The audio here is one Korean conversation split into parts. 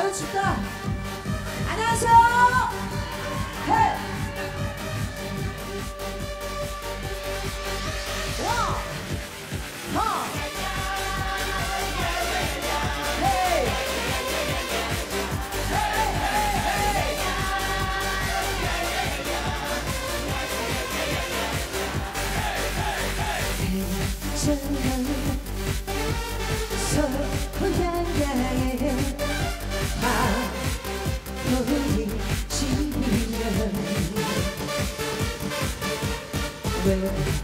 아유 춥다. 안녕하세요. 헤이, 헤이, Yeah.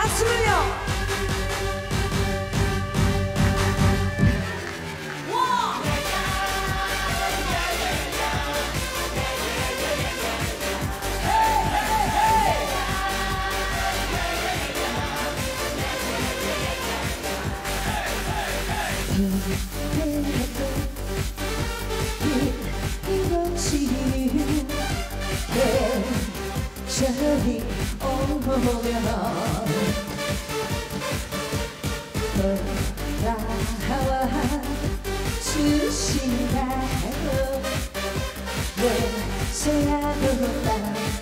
박수를요 와 저리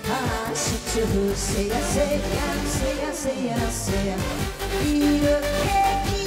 다시 주세요 세야 세야 세야 세야 이렇게